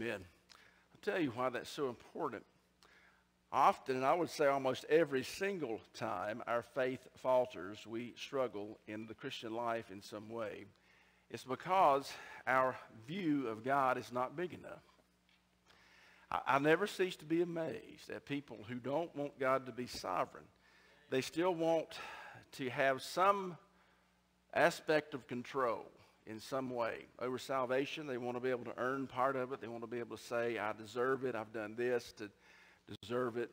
Amen. I'll tell you why that's so important. Often, I would say almost every single time our faith falters, we struggle in the Christian life in some way. It's because our view of God is not big enough. I, I never cease to be amazed at people who don't want God to be sovereign. They still want to have some aspect of control in some way over salvation. They want to be able to earn part of it. They want to be able to say, I deserve it. I've done this to deserve it.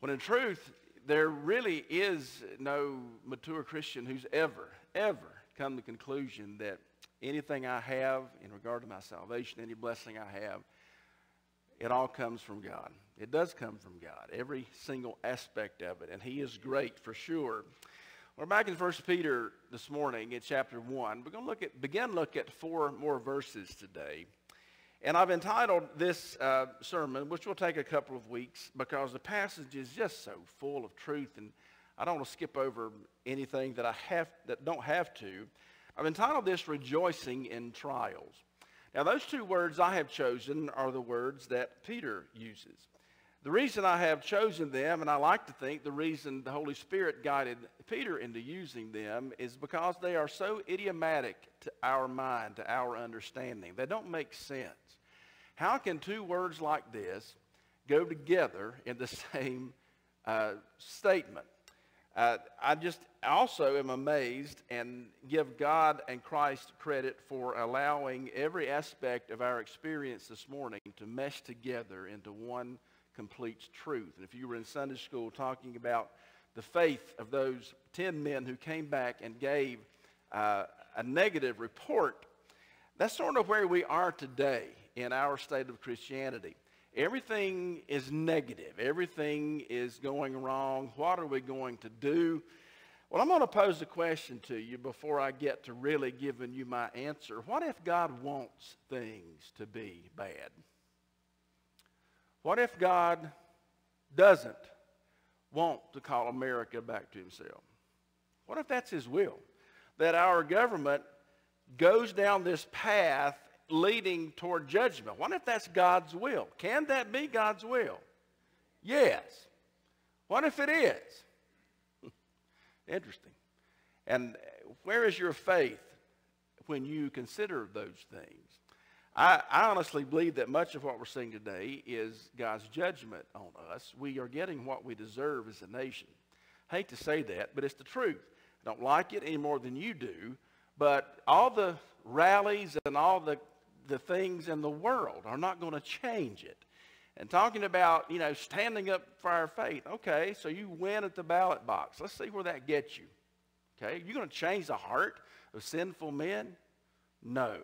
When in truth, there really is no mature Christian who's ever, ever come to the conclusion that anything I have in regard to my salvation, any blessing I have, it all comes from God. It does come from God, every single aspect of it. And He is great for sure. We're back in 1 Peter this morning in chapter 1. We're going to look at, begin look at four more verses today. And I've entitled this uh, sermon, which will take a couple of weeks because the passage is just so full of truth and I don't want to skip over anything that I have that don't have to. I've entitled this Rejoicing in Trials. Now, those two words I have chosen are the words that Peter uses. The reason I have chosen them, and I like to think the reason the Holy Spirit guided Peter into using them, is because they are so idiomatic to our mind, to our understanding. They don't make sense. How can two words like this go together in the same uh, statement? Uh, I just also am amazed and give God and Christ credit for allowing every aspect of our experience this morning to mesh together into one complete truth. And if you were in Sunday school talking about the faith of those 10 men who came back and gave uh, a negative report, that's sort of where we are today in our state of Christianity. Everything is negative. Everything is going wrong. What are we going to do? Well, I'm going to pose a question to you before I get to really giving you my answer. What if God wants things to be bad? What if God doesn't want to call America back to himself? What if that's his will? That our government goes down this path leading toward judgment. What if that's God's will? Can that be God's will? Yes. What if it is? Interesting. And where is your faith when you consider those things? I, I, honestly believe that much of what we're seeing today is God's judgment on us. We are getting what we deserve as a nation. I hate to say that, but it's the truth. I don't like it any more than you do, but all the rallies and all the, the things in the world are not going to change it. And talking about, you know, standing up for our faith. Okay, so you win at the ballot box. Let's see where that gets you. Okay, you're going to change the heart of sinful men? No.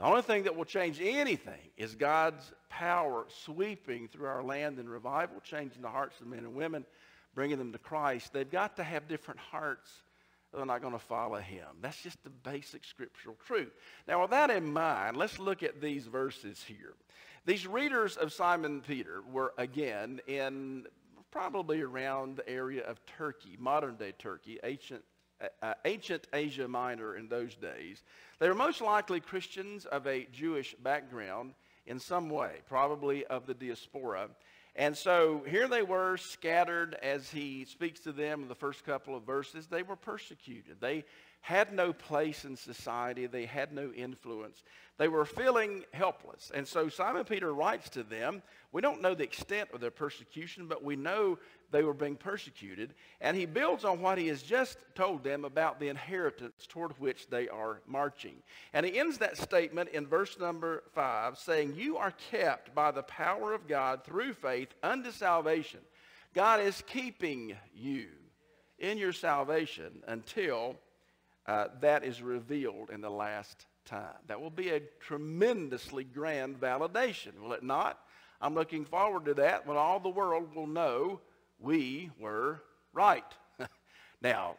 The only thing that will change anything is God's power sweeping through our land in revival, changing the hearts of men and women, bringing them to Christ. They've got to have different hearts. They're not going to follow him. That's just the basic scriptural truth. Now, with that in mind, let's look at these verses here. These readers of Simon Peter were, again, in probably around the area of Turkey, modern day Turkey, ancient uh, ancient Asia Minor in those days. They were most likely Christians of a Jewish background in some way, probably of the diaspora. And so here they were scattered as he speaks to them in the first couple of verses. They were persecuted. They had no place in society. They had no influence. They were feeling helpless. And so Simon Peter writes to them. We don't know the extent of their persecution, but we know they were being persecuted. And he builds on what he has just told them about the inheritance toward which they are marching. And he ends that statement in verse number 5 saying, You are kept by the power of God through faith unto salvation. God is keeping you in your salvation until uh, that is revealed in the last time. That will be a tremendously grand validation, will it not? I'm looking forward to that when all the world will know we were right. now,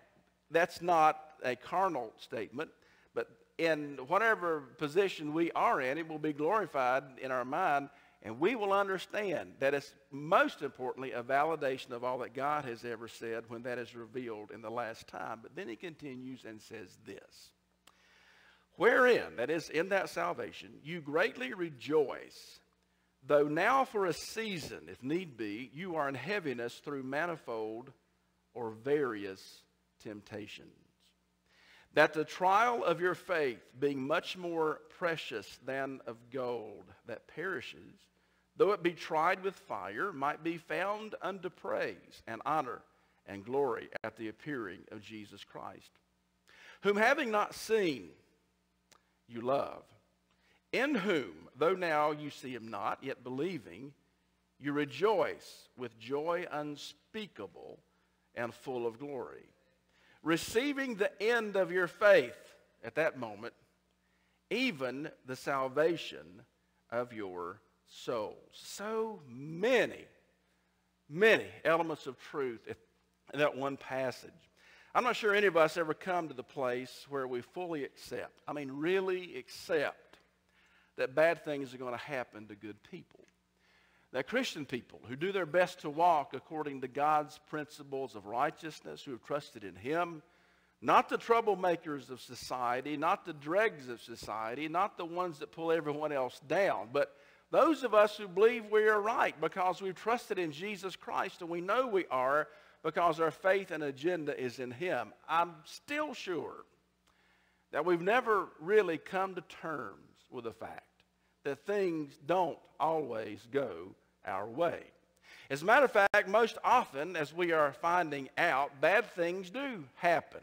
that's not a carnal statement, but in whatever position we are in, it will be glorified in our mind and we will understand that it's most importantly a validation of all that God has ever said when that is revealed in the last time. But then he continues and says this Wherein, that is, in that salvation, you greatly rejoice, though now for a season, if need be, you are in heaviness through manifold or various temptations. That the trial of your faith, being much more precious than of gold that perishes, though it be tried with fire, might be found unto praise and honor and glory at the appearing of Jesus Christ, whom having not seen, you love in whom, though now you see him not, yet believing, you rejoice with joy unspeakable and full of glory, receiving the end of your faith at that moment, even the salvation of your souls. So many, many elements of truth in that one passage. I'm not sure any of us ever come to the place where we fully accept, I mean, really accept that bad things are going to happen to good people. That Christian people who do their best to walk according to God's principles of righteousness, who have trusted in Him, not the troublemakers of society, not the dregs of society, not the ones that pull everyone else down, but those of us who believe we are right because we've trusted in Jesus Christ and we know we are because our faith and agenda is in Him. I'm still sure that we've never really come to terms with the fact that things don't always go our way. As a matter of fact, most often, as we are finding out, bad things do happen.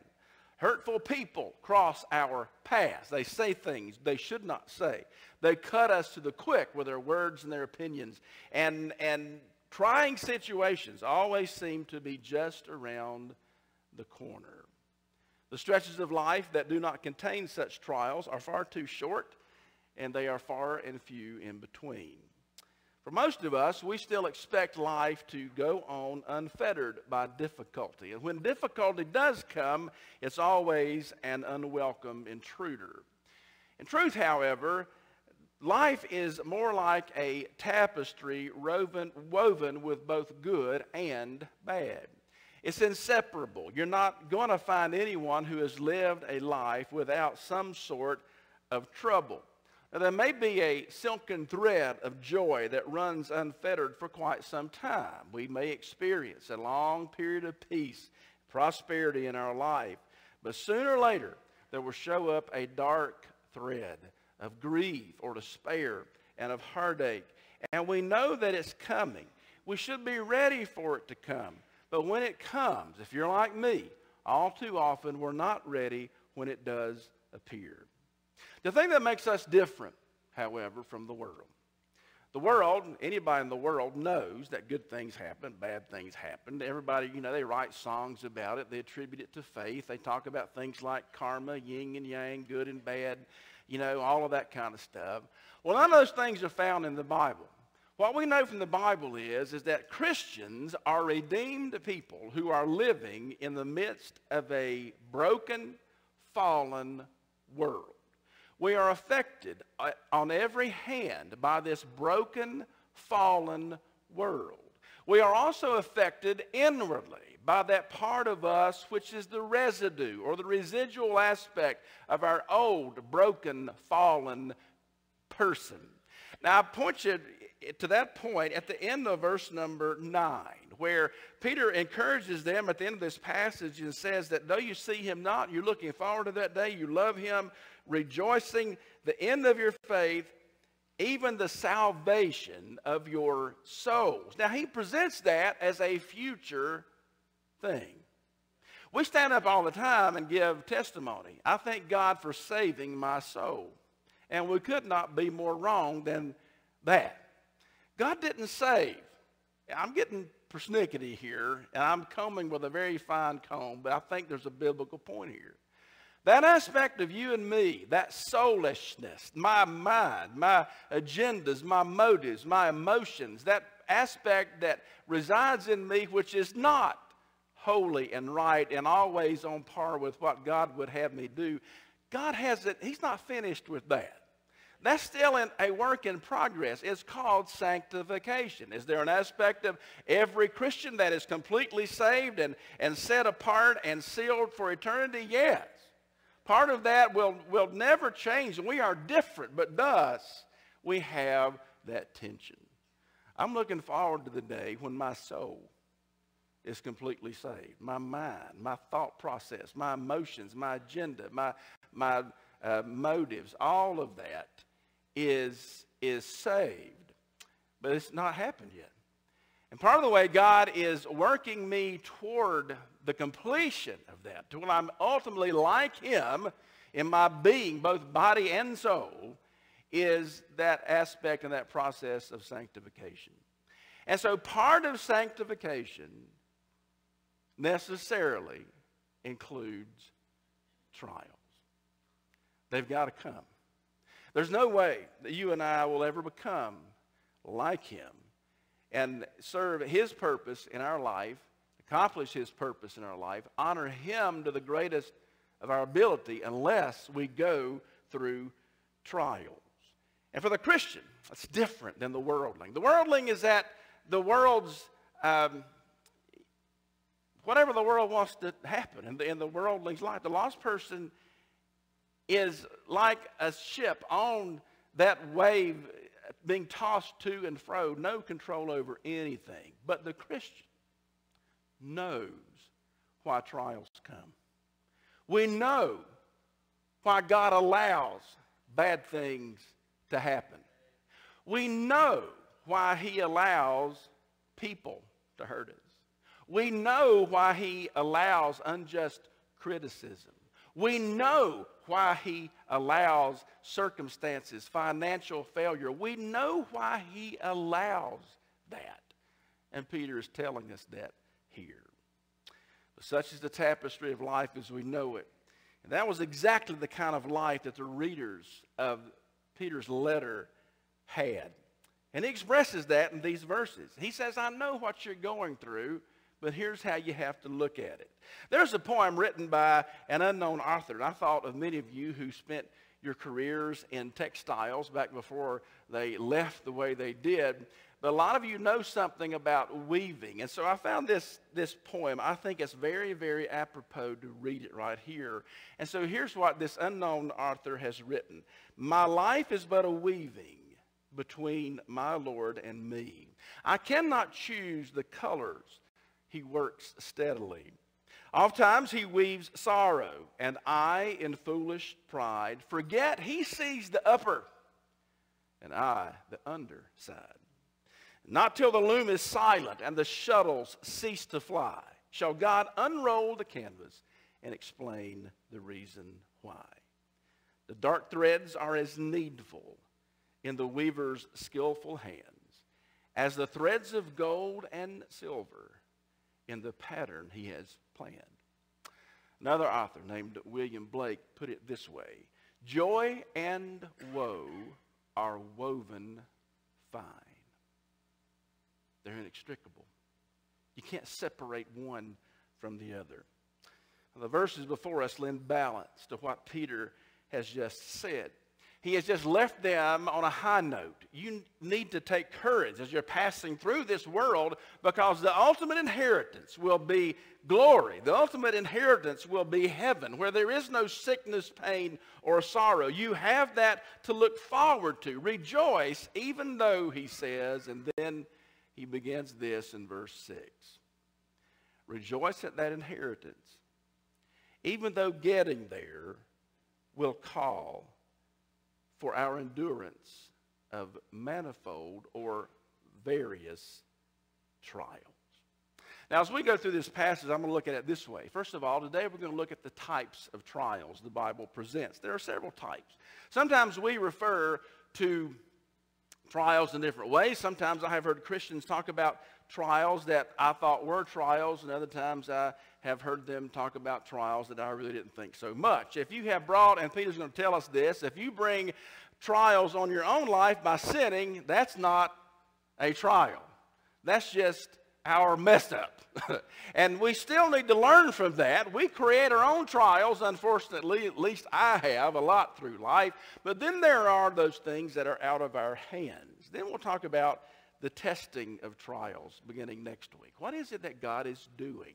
Hurtful people cross our paths. They say things they should not say. They cut us to the quick with their words and their opinions. And, and trying situations always seem to be just around the corner. The stretches of life that do not contain such trials are far too short and they are far and few in between. For most of us, we still expect life to go on unfettered by difficulty. And when difficulty does come, it's always an unwelcome intruder. In truth, however, life is more like a tapestry woven, woven with both good and bad. It's inseparable. You're not going to find anyone who has lived a life without some sort of trouble. Now, there may be a silken thread of joy that runs unfettered for quite some time. We may experience a long period of peace, prosperity in our life, but sooner or later, there will show up a dark thread of grief or despair and of heartache. And we know that it's coming. We should be ready for it to come. But when it comes, if you're like me, all too often we're not ready when it does appear. The thing that makes us different, however, from the world, the world, anybody in the world knows that good things happen, bad things happen. Everybody, you know, they write songs about it. They attribute it to faith. They talk about things like karma, yin and yang, good and bad, you know, all of that kind of stuff. Well, none of those things are found in the Bible. What we know from the Bible is, is that Christians are redeemed people who are living in the midst of a broken, fallen world. We are affected uh, on every hand by this broken, fallen world. We are also affected inwardly by that part of us which is the residue or the residual aspect of our old, broken, fallen person. Now, I point you to that point at the end of verse number 9, where Peter encourages them at the end of this passage and says that though you see him not, you're looking forward to that day, you love him, rejoicing the end of your faith, even the salvation of your souls. Now, he presents that as a future thing. We stand up all the time and give testimony. I thank God for saving my soul. And we could not be more wrong than that. God didn't save. I'm getting persnickety here, and I'm combing with a very fine comb, but I think there's a biblical point here. That aspect of you and me, that soulishness, my mind, my agendas, my motives, my emotions, that aspect that resides in me which is not holy and right and always on par with what God would have me do, God has it, He's not finished with that. That's still in a work in progress. It's called sanctification. Is there an aspect of every Christian that is completely saved and, and set apart and sealed for eternity? Yes. Part of that will, will never change. We are different, but thus we have that tension. I'm looking forward to the day when my soul is completely saved. My mind, my thought process, my emotions, my agenda, my, my uh, motives, all of that is, is saved. But it's not happened yet. And part of the way God is working me toward the completion of that, to when I'm ultimately like Him in my being, both body and soul, is that aspect and that process of sanctification. And so part of sanctification necessarily includes trials. They've got to come. There's no way that you and I will ever become like him and serve his purpose in our life, accomplish his purpose in our life, honor him to the greatest of our ability unless we go through trials. And for the Christian, it's different than the worldling. The worldling is that the world's, um, whatever the world wants to happen in the, in the worldling's life. The lost person is like a ship on that wave being tossed to and fro, no control over anything. But the Christian knows why trials come. We know why God allows bad things to happen. We know why he allows people to hurt us. We know why he allows unjust criticism. We know why he allows circumstances, financial failure. We know why he allows that. And Peter is telling us that here. But such is the tapestry of life as we know it. And that was exactly the kind of life that the readers of Peter's letter had. And he expresses that in these verses. He says, I know what you're going through, but here's how you have to look at it. There's a poem written by an unknown author, and I thought of many of you who spent your careers in textiles back before they left the way they did. But a lot of you know something about weaving. And so I found this, this poem. I think it's very, very apropos to read it right here. And so here's what this unknown author has written My life is but a weaving between my Lord and me. I cannot choose the colors. He works steadily. Oftentimes he weaves sorrow, and I, in foolish pride, forget he sees the upper, and I, the under side. Not till the loom is silent and the shuttles cease to fly shall God unroll the canvas and explain the reason why. The dark threads are as needful in the weaver's skillful hands as the threads of gold and silver in the pattern he has planned. Another author named William Blake put it this way Joy and woe are woven fine. They're inextricable. You can't separate one from the other. The verses before us lend balance to what Peter has just said. He has just left them on a high note. You need to take courage as you're passing through this world because the ultimate inheritance will be glory. The ultimate inheritance will be heaven where there is no sickness, pain, or sorrow. You have that to look forward to. Rejoice, even though, he says, and then he begins this in verse 6. Rejoice at that inheritance, even though getting there will call for our endurance of manifold or various trials. Now, as we go through this passage, I'm going to look at it this way. First of all, today we're going to look at the types of trials the Bible presents. There are several types. Sometimes we refer to trials in different ways. Sometimes I have heard Christians talk about trials that I thought were trials, and other times I have heard them talk about trials that I really didn't think so much. If you have brought, and Peter's going to tell us this, if you bring trials on your own life by sinning, that's not a trial. That's just our mess up. and we still need to learn from that. We create our own trials, unfortunately, at least I have a lot through life. But then there are those things that are out of our hands. Then we'll talk about the testing of trials beginning next week. What is it that God is doing?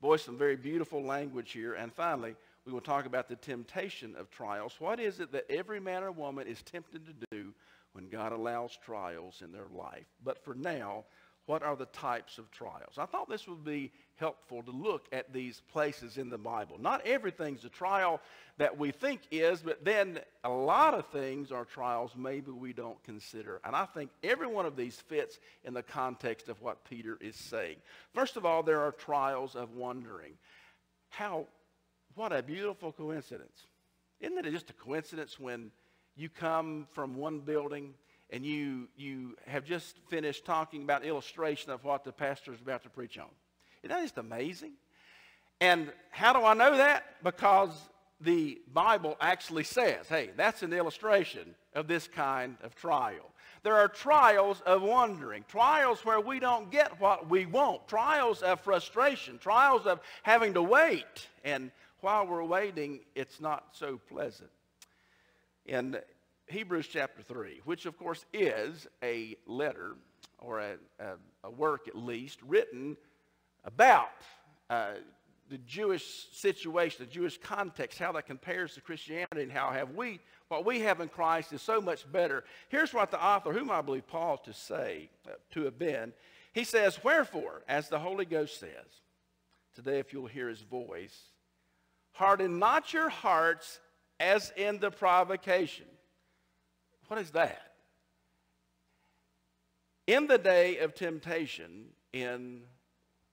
Boy, some very beautiful language here. And finally, we will talk about the temptation of trials. What is it that every man or woman is tempted to do when God allows trials in their life. But for now, what are the types of trials? I thought this would be helpful to look at these places in the Bible. Not everything's a trial that we think is, but then a lot of things are trials maybe we don't consider. And I think every one of these fits in the context of what Peter is saying. First of all, there are trials of wondering. How, what a beautiful coincidence. Isn't it just a coincidence when you come from one building and you, you have just finished talking about illustration of what the pastor is about to preach on. Isn't that just amazing? And how do I know that? Because the Bible actually says, hey, that's an illustration of this kind of trial. There are trials of wondering, trials where we don't get what we want, trials of frustration, trials of having to wait. And while we're waiting, it's not so pleasant. And Hebrews chapter 3, which of course is a letter or a, a, a work at least written about uh, the Jewish situation, the Jewish context, how that compares to Christianity, and how have we, what we have in Christ is so much better. Here's what the author, whom I believe Paul to say, uh, to have been, he says, Wherefore, as the Holy Ghost says, today if you'll hear his voice, harden not your hearts as in the provocation what is that? In the day of temptation in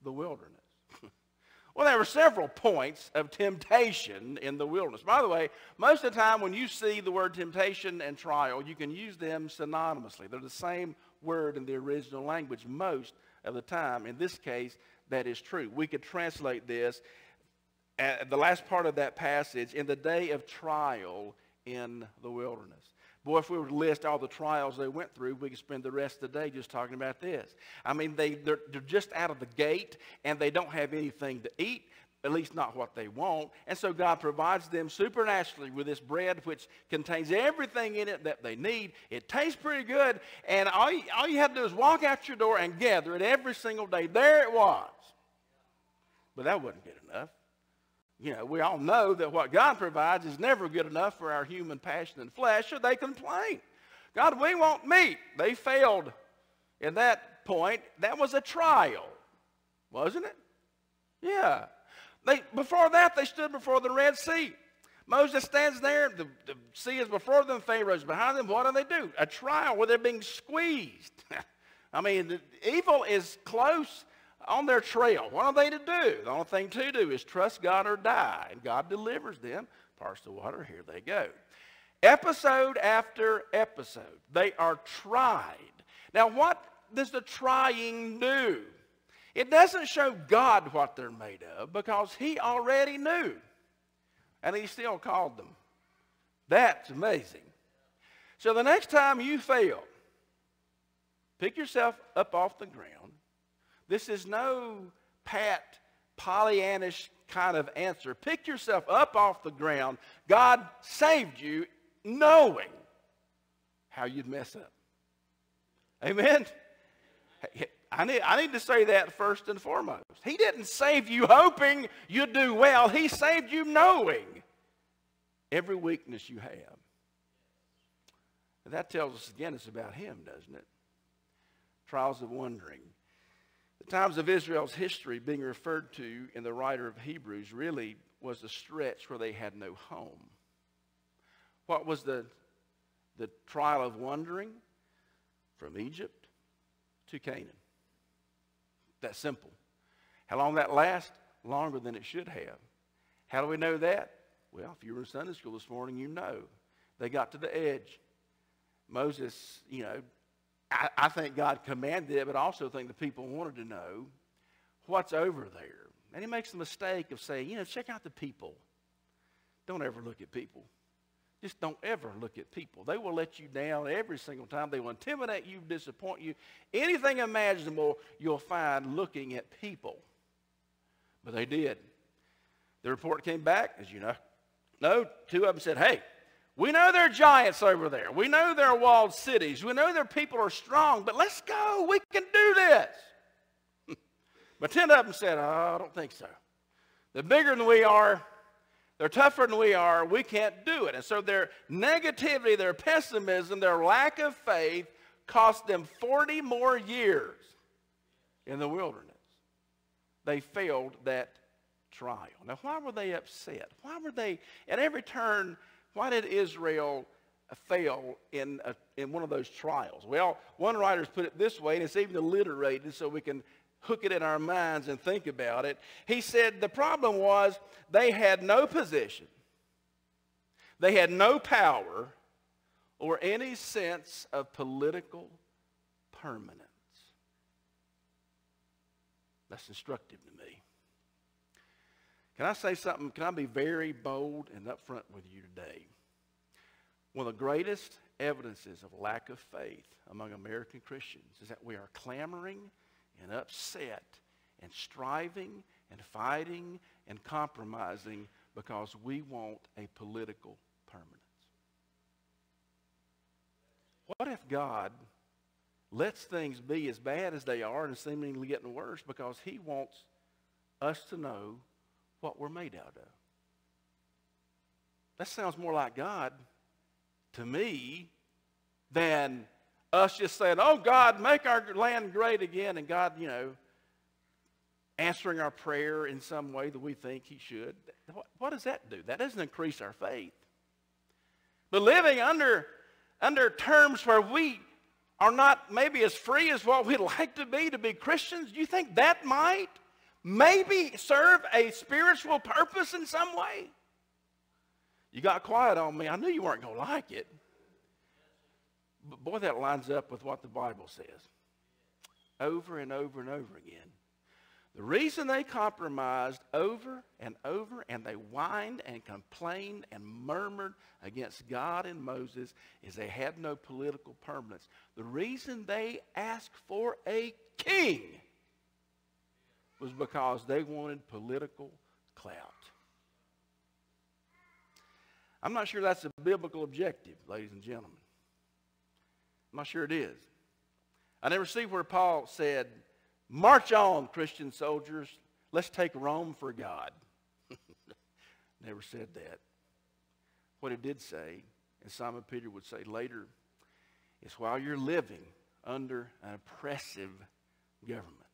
the wilderness. well, there were several points of temptation in the wilderness. By the way, most of the time when you see the word temptation and trial, you can use them synonymously. They're the same word in the original language most of the time. In this case, that is true. We could translate this, at the last part of that passage, in the day of trial in the wilderness. Boy, if we were to list all the trials they went through, we could spend the rest of the day just talking about this. I mean, they, they're, they're just out of the gate and they don't have anything to eat, at least not what they want. And so God provides them supernaturally with this bread which contains everything in it that they need. It tastes pretty good. And all you, all you have to do is walk out your door and gather it every single day. There it was. But that wasn't good enough you know, we all know that what God provides is never good enough for our human passion and flesh, so they complain. God, we want meat. They failed in that point. That was a trial, wasn't it? Yeah. They, before that, they stood before the Red Sea. Moses stands there, the, the sea is before them, Pharaoh's behind them. What do they do? A trial where they're being squeezed. I mean, evil is close on their trail. What are they to do? The only thing to do is trust God or die. And God delivers them, parts the water, here they go. Episode after episode, they are tried. Now, what does the trying do? It doesn't show God what they're made of because He already knew. And He still called them. That's amazing. So the next time you fail, pick yourself up off the ground this is no pat, Pollyannish kind of answer. Pick yourself up off the ground. God saved you knowing how you'd mess up. Amen? I need, I need to say that first and foremost. He didn't save you hoping you'd do well. He saved you knowing every weakness you have. That tells us again it's about him, doesn't it? Trials of wondering times of Israel's history being referred to in the writer of Hebrews really was a stretch where they had no home. What was the, the trial of wandering? From Egypt to Canaan. That simple. How long that last? Longer than it should have. How do we know that? Well, if you were in Sunday school this morning, you know. They got to the edge. Moses, you know, I, think God commanded it, but I also think the people wanted to know what's over there. And he makes the mistake of saying, you know, check out the people. Don't ever look at people. Just don't ever look at people. They will let you down every single time. They will intimidate you, disappoint you. Anything imaginable you'll find looking at people. But they did. The report came back, as you know. No, two of them said, hey, we know there are giants over there. We know there are walled cities. We know their people are strong, but let's go. We can do this. but 10 of them said, oh, I don't think so. The bigger than we are, they're tougher than we are, we can't do it. And so their negativity, their pessimism, their lack of faith cost them 40 more years in the wilderness. They failed that trial. Now, why were they upset? Why were they, at every turn, why did Israel fail in, a, in one of those trials? Well, one writer's put it this way, and it's even alliterated so we can hook it in our minds and think about it. He said the problem was they had no position, they had no power, or any sense of political permanence. That's instructive to me. Can I say something? Can I be very bold and upfront with you today? One of the greatest evidences of lack of faith among American Christians is that we are clamoring and upset and striving and fighting and compromising because we want a political permanence. What if God lets things be as bad as they are and seemingly getting worse because he wants us to know what we're made out of? That sounds more like God to me than us just saying, oh, God, make our land great again, and God, you know, answering our prayer in some way that we think he should. What, what does that do? That doesn't increase our faith. But living under, under terms where we are not maybe as free as what we'd like to be to be Christians, do you think that might maybe serve a spiritual purpose in some way? You got quiet on me. I knew you weren't going to like it. But boy, that lines up with what the Bible says over and over and over again. The reason they compromised over and over and they whined and complained and murmured against God and Moses is they had no political permanence. The reason they asked for a king was because they wanted political clout. I'm not sure that's a biblical objective, ladies and gentlemen. I'm not sure it is. I never see where Paul said, March on, Christian soldiers. Let's take Rome for God. never said that. What it did say, and Simon Peter would say later, is while you're living under an oppressive government,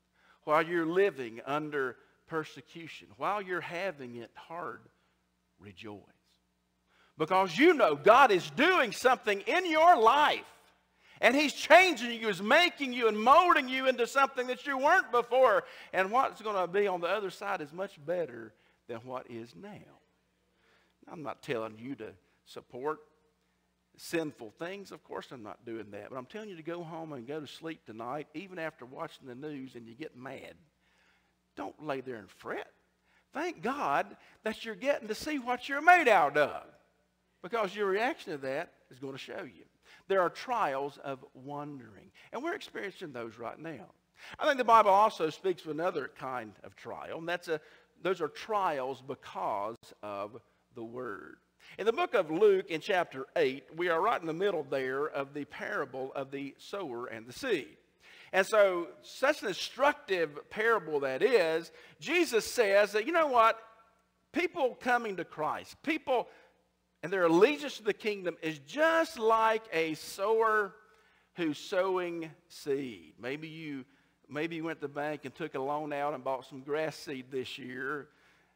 while you're living under persecution, while you're having it hard, rejoice. Because you know God is doing something in your life and He's changing you, He's making you and molding you into something that you weren't before. And what's going to be on the other side is much better than what is now. I'm not telling you to support sinful things. Of course, I'm not doing that. But I'm telling you to go home and go to sleep tonight, even after watching the news and you get mad. Don't lay there and fret. Thank God that you're getting to see what you're made out of because your reaction to that is going to show you. There are trials of wondering. And we're experiencing those right now. I think the Bible also speaks of another kind of trial, and that's a, those are trials because of the Word. In the book of Luke, in chapter 8, we are right in the middle there of the parable of the sower and the seed. And so, such an instructive parable that is, Jesus says that, you know what? People coming to Christ, people and their allegiance to the kingdom is just like a sower who's sowing seed. Maybe you, maybe you went to the bank and took a loan out and bought some grass seed this year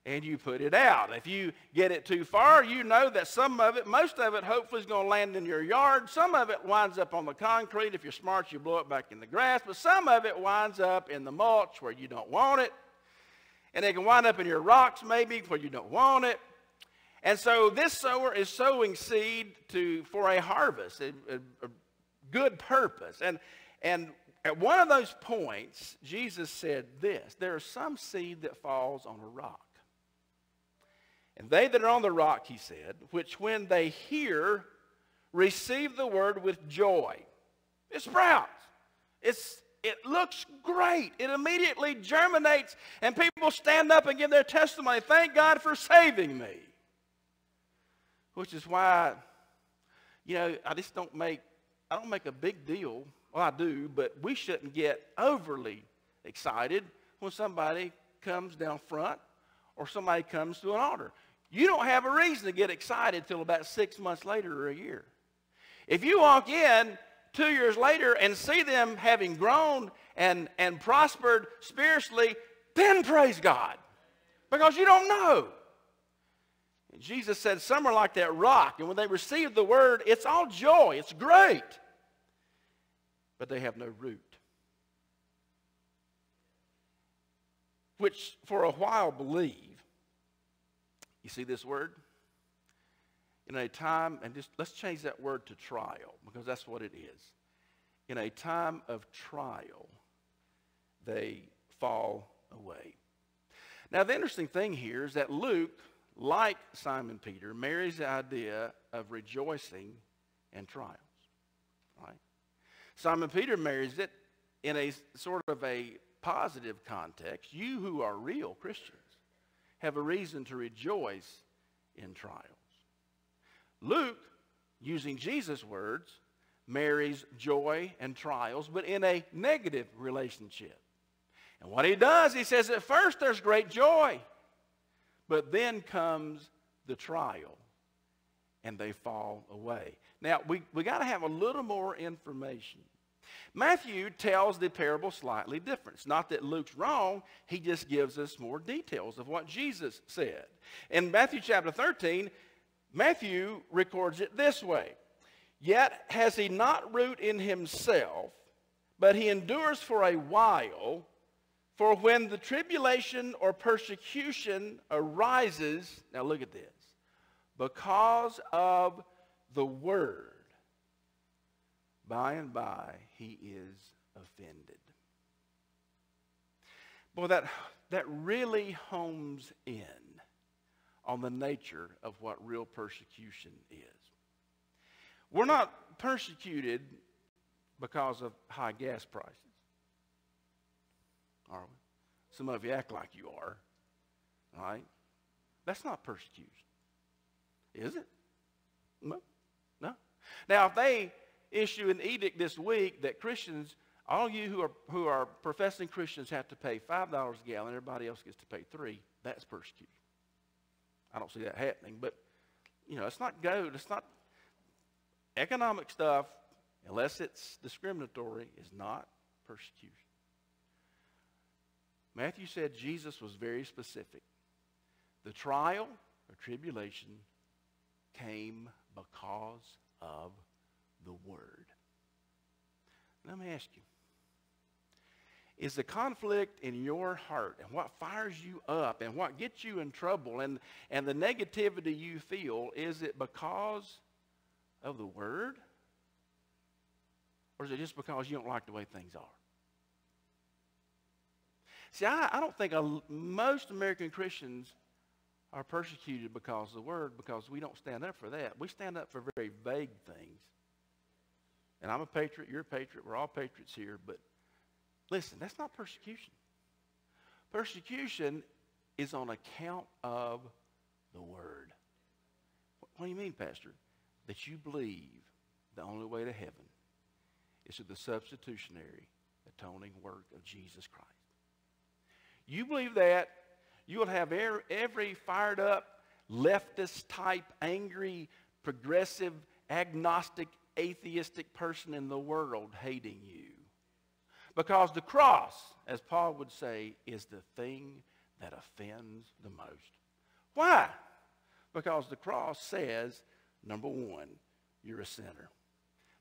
and you put it out. If you get it too far, you know that some of it, most of it, hopefully is going to land in your yard. Some of it winds up on the concrete. If you're smart, you blow it back in the grass. But some of it winds up in the mulch where you don't want it. And it can wind up in your rocks maybe where you don't want it. And so this sower is sowing seed to, for a harvest, a, a, a good purpose. And, and at one of those points, Jesus said this There is some seed that falls on a rock. And they that are on the rock, he said, which when they hear, receive the word with joy. It sprouts. It's, it looks great. It immediately germinates, and people stand up and give their testimony. Thank God for saving me. Which is why, you know, I just don't make, I don't make a big deal. Well, I do, but we shouldn't get overly excited when somebody comes down front or somebody comes to an altar. You don't have a reason to get excited till about six months later or a year. If you walk in two years later and see them having grown and, and prospered spiritually, then praise God. Because you don't know. And Jesus said, Some are like that rock, and when they receive the word, it's all joy, it's great. But they have no root. Which for a while believe. You see this word? In a time, and just let's change that word to trial, because that's what it is. In a time of trial, they fall away. Now, the interesting thing here is that Luke, like Simon Peter, marries the idea of rejoicing and trials. Right? Simon Peter marries it in a sort of a positive context. You who are real Christians have a reason to rejoice in trials. Luke, using Jesus' words, marries joy and trials, but in a negative relationship. And what he does, he says at first there's great joy, but then comes the trial, and they fall away. Now, we, we got to have a little more information. Matthew tells the parable slightly different. It's not that Luke's wrong, he just gives us more details of what Jesus said. In Matthew chapter 13, Matthew records it this way Yet has he not root in himself, but he endures for a while. For when the tribulation or persecution arises, now look at this, because of the word, by and by he is offended. Boy, that, that really homes in on the nature of what real persecution is. We're not persecuted because of high gas prices are we? Some of you act like you are. Right? That's not persecution. Is it? No. No. Now, if they issue an edict this week that Christians, all you who are, who are professing Christians have to pay $5 a gallon, everybody else gets to pay 3 that's persecution. I don't see that happening, but, you know, it's not go, it's not economic stuff, unless it's discriminatory, is not persecution. Matthew said Jesus was very specific. The trial or tribulation came because of the Word. Let me ask you is the conflict in your heart and what fires you up and what gets you in trouble and, and the negativity you feel, is it because of the Word? Or is it just because you don't like the way things are? See, I, I don't think a, most American Christians are persecuted because of the word, because we don't stand up for that. We stand up for very vague things. And I'm a patriot, you're a patriot, we're all patriots here, but listen, that's not persecution. Persecution is on account of the word. What do you mean, Pastor? That you believe the only way to heaven is through the substitutionary, atoning work of Jesus Christ. You believe that, you will have every fired up, leftist type, angry, progressive, agnostic, atheistic person in the world hating you. Because the cross, as Paul would say, is the thing that offends the most. Why? Because the cross says, number one, you're a sinner.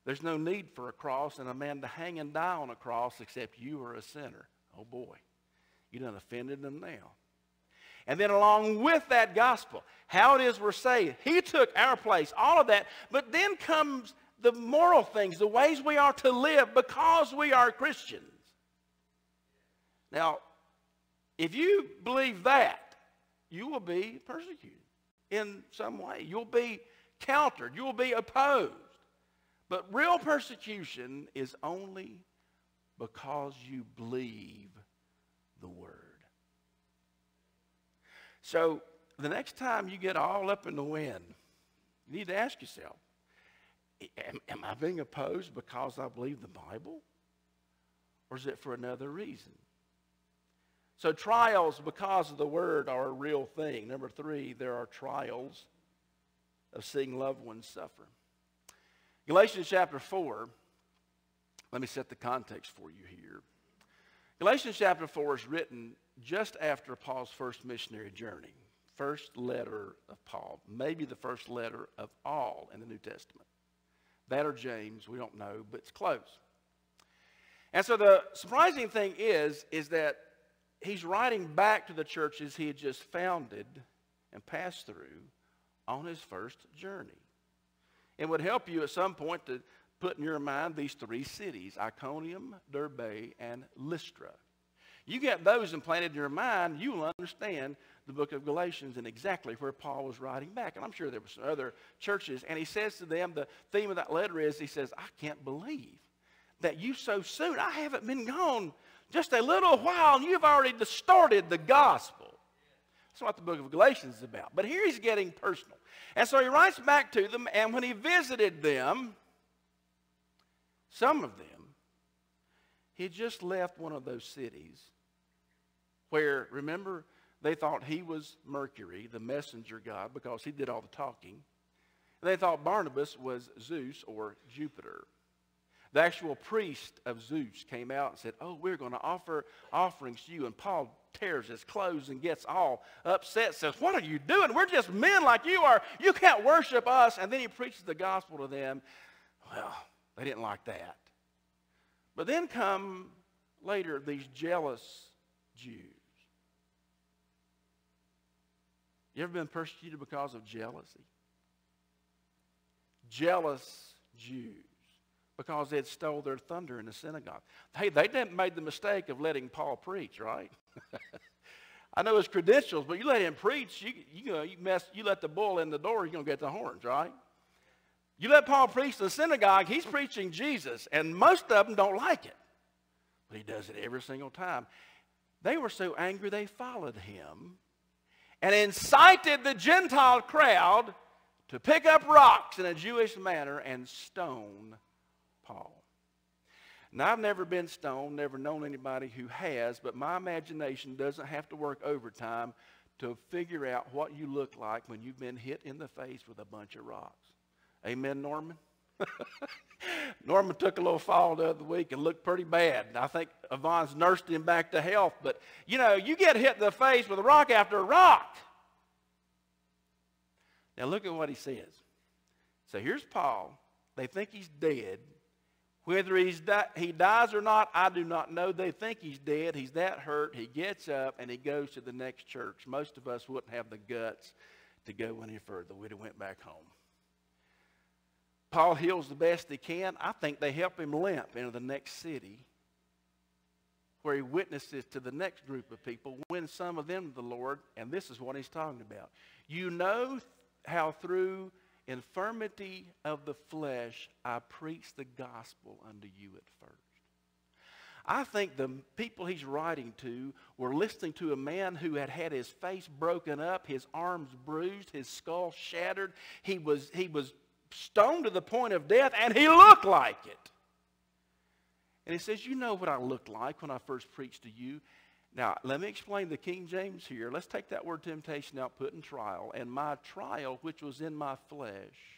There's no need for a cross and a man to hang and die on a cross except you are a sinner. Oh boy. You done offended them now. And then along with that gospel, how it is we're saved. He took our place, all of that. But then comes the moral things, the ways we are to live because we are Christians. Now, if you believe that, you will be persecuted in some way. You'll be countered. You'll be opposed. But real persecution is only because you believe the Word. So the next time you get all up in the wind, you need to ask yourself, am, am I being opposed because I believe the Bible? Or is it for another reason? So trials, because of the word, are a real thing. Number three, there are trials of seeing loved ones suffer. Galatians chapter 4, let me set the context for you here. Galatians chapter 4 is written just after Paul's first missionary journey. First letter of Paul, maybe the first letter of all in the New Testament. That or James, we don't know, but it's close. And so the surprising thing is, is that he's writing back to the churches he had just founded and passed through on his first journey. It would help you at some point to put in your mind these three cities Iconium, Derbe, and Lystra. You get those implanted in your mind, you will understand the book of Galatians and exactly where Paul was writing back. And I'm sure there were some other churches. And he says to them, the theme of that letter is, he says, I can't believe that you so soon, I haven't been gone just a little while, and you've already distorted the gospel. That's what the book of Galatians is about. But here he's getting personal. And so he writes back to them, and when he visited them, some of them, he just left one of those cities where, remember, they thought he was Mercury, the messenger god, because he did all the talking. They thought Barnabas was Zeus or Jupiter. The actual priest of Zeus came out and said, Oh, we're going to offer offerings to you. And Paul tears his clothes and gets all upset, says, What are you doing? We're just men like you are. You can't worship us. And then he preaches the gospel to them. Well, they didn't like that. But then come later these jealous Jews. You ever been persecuted because of jealousy? Jealous Jews because they had stole their thunder in the synagogue. Hey, they didn't made the mistake of letting Paul preach, right? I know his credentials, but you let him preach, you, you, you, mess, you let the bull in the door, you're going to get the horns, right? You let Paul preach in the synagogue, he's preaching Jesus, and most of them don't like it. But he does it every single time. They were so angry they followed him and incited the Gentile crowd to pick up rocks in a Jewish manner and stone Paul. Now, I've never been stoned, never known anybody who has, but my imagination doesn't have to work overtime to figure out what you look like when you've been hit in the face with a bunch of rocks. Amen, Norman? Norman took a little fall the other week and looked pretty bad. I think Yvonne's nursed him back to health. But, you know, you get hit in the face with a rock after a rock. Now, look at what he says. So here's Paul. They think he's dead. Whether he's di- he dies or not, I do not know. They think he's dead. He's that hurt. He gets up and he goes to the next church. Most of us wouldn't have the guts to go any further. We'd have went back home. Paul heals the best he can. I think they help him limp into the next city where he witnesses to the next group of people, win some of them to the Lord, and this is what he's talking about. You know how through infirmity of the flesh, I preach the gospel unto you at first. I think the people he's writing to were listening to a man who had had his face broken up, his arms bruised, his skull shattered. He was, he was stoned to the point of death, and he looked like it. And he says, You know what I looked like when I first preached to you. Now, let me explain the King James here. Let's take that word temptation out, put in trial. And my trial, which was in my flesh,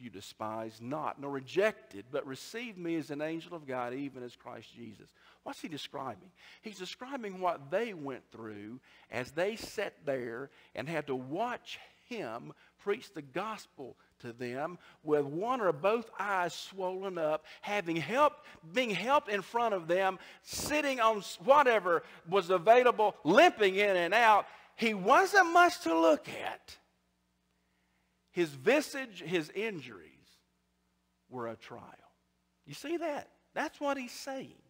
you despised not, nor rejected, but received me as an angel of God, even as Christ Jesus. What's he describing? He's describing what they went through as they sat there and had to watch him preach the gospel to them with one or both eyes swollen up, having help, being helped in front of them, sitting on whatever was available, limping in and out. He wasn't much to look at. His visage, his injuries were a trial. You see that? That's what he's saying.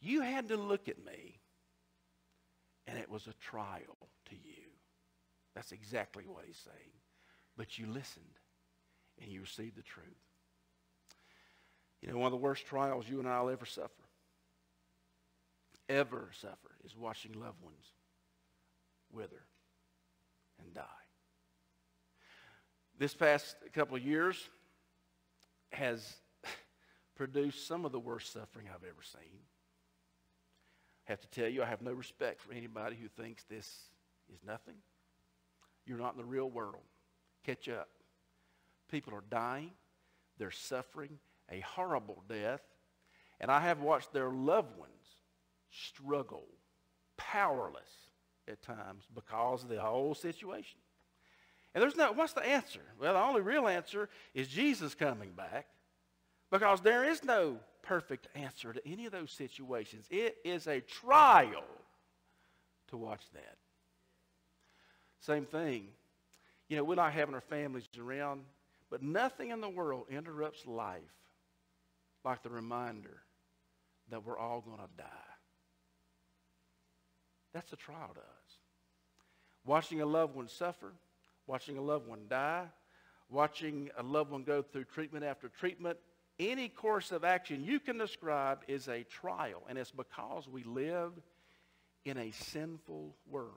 You had to look at me, and it was a trial to you. That's exactly what he's saying. But you listened and you received the truth. You know, one of the worst trials you and I will ever suffer, ever suffer, is watching loved ones wither and die. This past couple of years has produced some of the worst suffering I've ever seen. I have to tell you, I have no respect for anybody who thinks this is nothing. You're not in the real world. Catch up. People are dying. They're suffering a horrible death. And I have watched their loved ones struggle, powerless at times because of the whole situation. And there's no, what's the answer? Well, the only real answer is Jesus coming back because there is no perfect answer to any of those situations. It is a trial to watch that. Same thing. You know, we're not having our families around, but nothing in the world interrupts life like the reminder that we're all going to die. That's a trial to us. Watching a loved one suffer, watching a loved one die, watching a loved one go through treatment after treatment, any course of action you can describe is a trial. And it's because we live in a sinful world.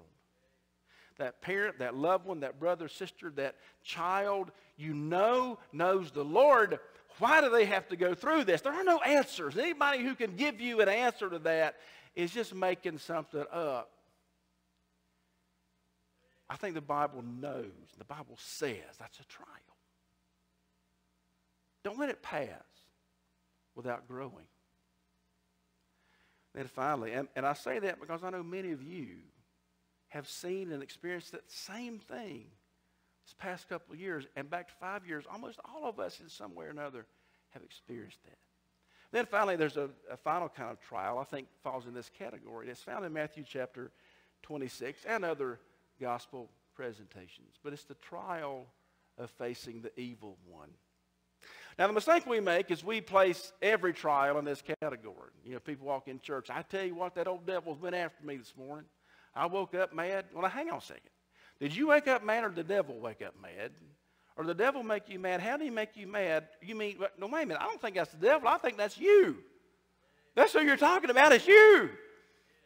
That parent, that loved one, that brother, sister, that child you know knows the Lord. Why do they have to go through this? There are no answers. Anybody who can give you an answer to that is just making something up. I think the Bible knows, the Bible says that's a trial. Don't let it pass without growing. Then finally, and, and I say that because I know many of you have seen and experienced that same thing this past couple of years and back to five years. Almost all of us in some way or another have experienced that. Then finally, there's a, a final kind of trial I think falls in this category. It's found in Matthew chapter 26 and other gospel presentations. But it's the trial of facing the evil one. Now, the mistake we make is we place every trial in this category. You know, people walk in church. I tell you what, that old devil's been after me this morning. I woke up mad. Well, now, hang on a second. Did you wake up mad or did the devil wake up mad? Or the devil make you mad? How did he make you mad? You mean, no, wait a minute. I don't think that's the devil. I think that's you. That's who you're talking about. It's you.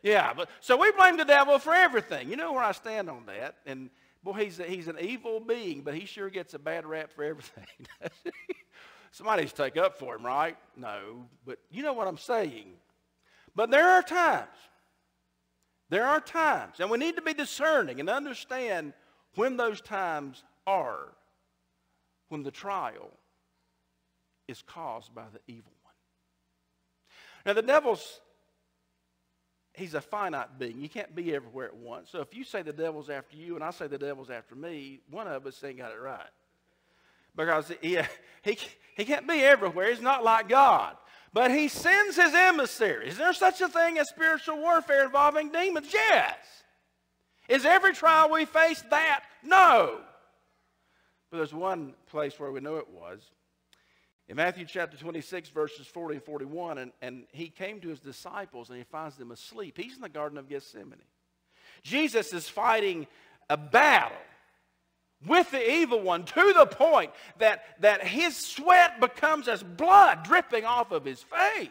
Yeah, but so we blame the devil for everything. You know where I stand on that. And boy, he's, a, he's an evil being, but he sure gets a bad rap for everything. Somebody needs to take up for him, right? No, but you know what I'm saying. But there are times, there are times, and we need to be discerning and understand when those times are, when the trial is caused by the evil one. Now, the devil's, he's a finite being. You can't be everywhere at once. So if you say the devil's after you and I say the devil's after me, one of us ain't got it right because he, he, he can't be everywhere. He's not like God. But he sends his emissaries. Is there such a thing as spiritual warfare involving demons? Yes. Is every trial we face that? No. But there's one place where we know it was. In Matthew chapter 26, verses 40 and 41, and, and he came to his disciples and he finds them asleep. He's in the Garden of Gethsemane. Jesus is fighting a battle with the evil one to the point that, that his sweat becomes as blood dripping off of his face.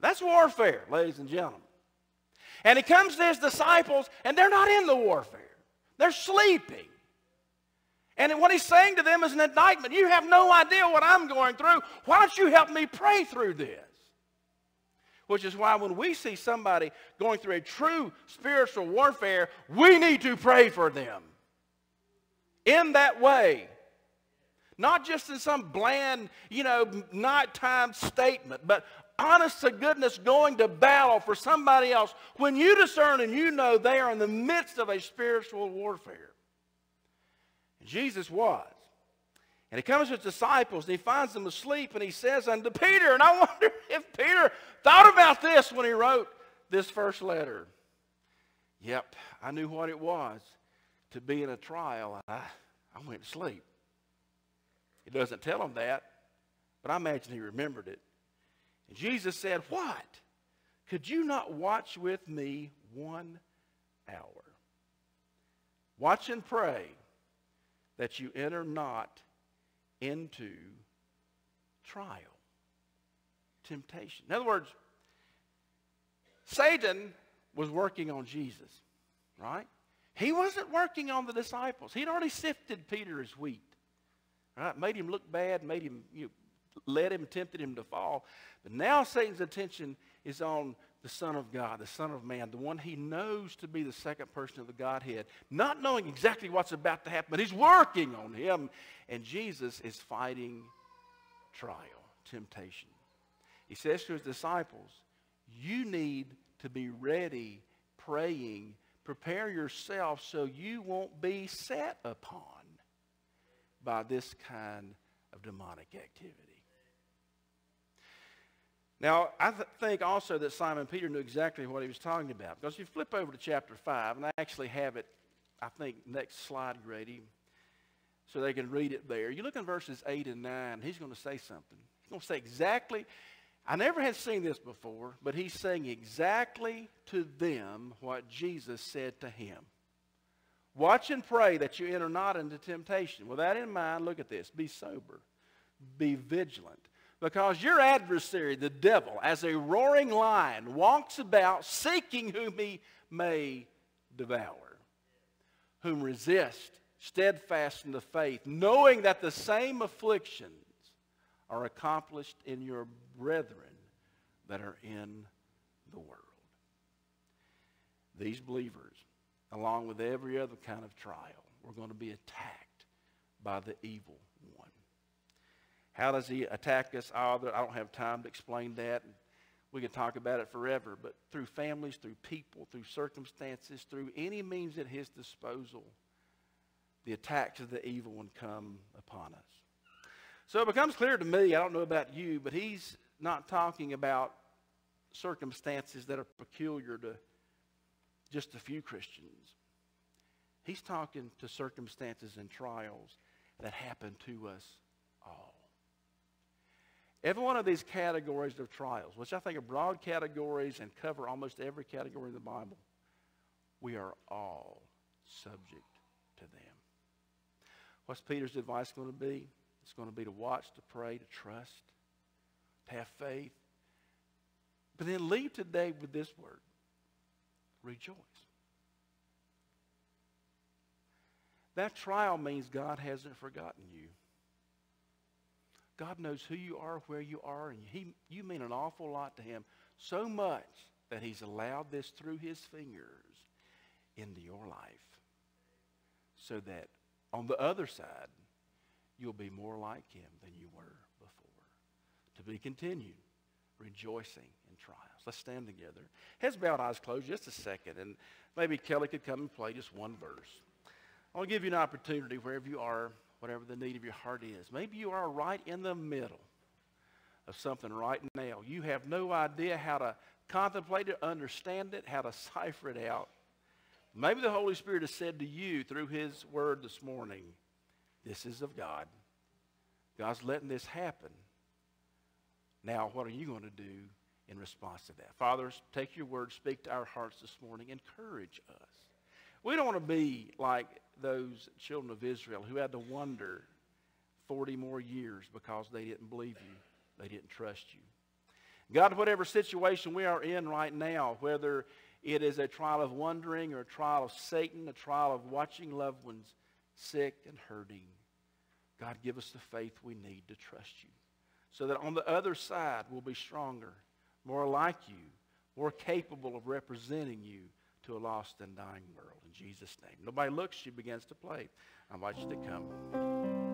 That's warfare, ladies and gentlemen. And he comes to his disciples, and they're not in the warfare, they're sleeping. And what he's saying to them is an indictment. You have no idea what I'm going through. Why don't you help me pray through this? Which is why when we see somebody going through a true spiritual warfare, we need to pray for them. In that way. Not just in some bland, you know, nighttime statement, but honest to goodness going to battle for somebody else when you discern and you know they are in the midst of a spiritual warfare. Jesus was. And he comes to his disciples and he finds them asleep and he says unto Peter, and I wonder if Peter thought about this when he wrote this first letter. Yep, I knew what it was to be in a trial. I, I went to sleep. He doesn't tell him that, but I imagine he remembered it. And Jesus said, What? Could you not watch with me one hour? Watch and pray that you enter not into trial, temptation. In other words, Satan was working on Jesus, right? He wasn't working on the disciples. He'd already sifted Peter as wheat, right? Made him look bad, made him you know, led him, tempted him to fall. But now Satan's attention is on the Son of God, the Son of Man, the one he knows to be the second person of the Godhead, not knowing exactly what's about to happen, but he's working on him. And Jesus is fighting trial, temptation. He says to his disciples, You need to be ready, praying, prepare yourself so you won't be set upon by this kind of demonic activity. Now, I th- think also that Simon Peter knew exactly what he was talking about. Because you flip over to chapter 5, and I actually have it, I think, next slide, Grady, so they can read it there. You look in verses 8 and 9, he's going to say something. He's going to say exactly, I never had seen this before, but he's saying exactly to them what Jesus said to him. Watch and pray that you enter not into temptation. With that in mind, look at this. Be sober. Be vigilant. Because your adversary, the devil, as a roaring lion, walks about seeking whom he may devour, whom resist, steadfast in the faith, knowing that the same afflictions are accomplished in your brethren that are in the world. These believers, along with every other kind of trial, were going to be attacked by the evil how does he attack us? Oh, I don't have time to explain that. We could talk about it forever. But through families, through people, through circumstances, through any means at his disposal, the attacks of the evil one come upon us. So it becomes clear to me, I don't know about you, but he's not talking about circumstances that are peculiar to just a few Christians. He's talking to circumstances and trials that happen to us. Every one of these categories of trials, which I think are broad categories and cover almost every category in the Bible, we are all subject to them. What's Peter's advice going to be? It's going to be to watch, to pray, to trust, to have faith. But then leave today with this word rejoice. That trial means God hasn't forgotten you. God knows who you are, where you are, and he, you mean an awful lot to him. So much that he's allowed this through his fingers into your life. So that on the other side, you'll be more like him than you were before. To be continued, rejoicing in trials. Let's stand together. Heads bowed, eyes closed, just a second, and maybe Kelly could come and play just one verse. I want to give you an opportunity wherever you are whatever the need of your heart is. Maybe you are right in the middle of something right now. You have no idea how to contemplate it, understand it, how to cipher it out. Maybe the Holy Spirit has said to you through His Word this morning, this is of God. God's letting this happen. Now, what are you going to do in response to that? Fathers, take your word, speak to our hearts this morning, encourage us. We don't want to be like those children of Israel who had to wonder 40 more years because they didn't believe you, they didn't trust you. God, whatever situation we are in right now, whether it is a trial of wondering or a trial of Satan, a trial of watching loved ones sick and hurting, God, give us the faith we need to trust you so that on the other side we'll be stronger, more like you, more capable of representing you to a lost and dying world. In Jesus' name. Nobody looks, she begins to play. I invite you to come.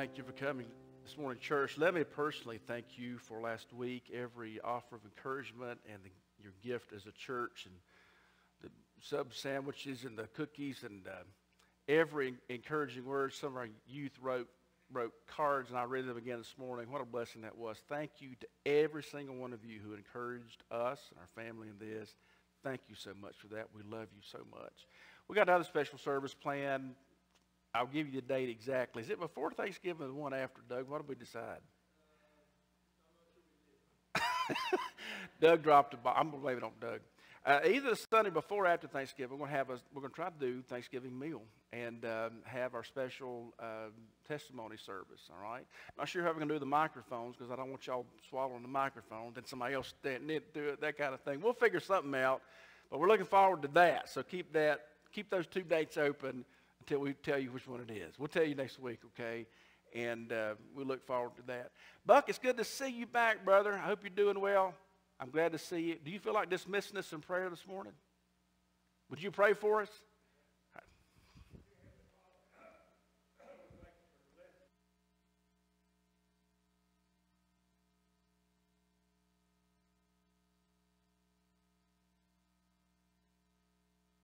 Thank you for coming this morning, church. Let me personally thank you for last week, every offer of encouragement and the, your gift as a church, and the sub sandwiches and the cookies, and uh, every encouraging word. Some of our youth wrote wrote cards, and I read them again this morning. What a blessing that was. Thank you to every single one of you who encouraged us and our family in this. Thank you so much for that. We love you so much. We got another special service planned I'll give you the date exactly. Is it before Thanksgiving or the one after, Doug? What did we decide? Doug dropped a bomb. I'm going to blame it on Doug. Uh, either the Sunday before or after Thanksgiving, we're going to have a, we're going to try to do Thanksgiving meal and um, have our special uh, testimony service. All right. Not sure how we're going to do the microphones because I don't want y'all swallowing the microphone. Then somebody else standing it, do it, that kind of thing. We'll figure something out, but we're looking forward to that. So keep that, keep those two dates open until we tell you which one it is. We'll tell you next week, okay? And uh, we look forward to that. Buck, it's good to see you back, brother. I hope you're doing well. I'm glad to see you. Do you feel like dismissing us in prayer this morning? Would you pray for us?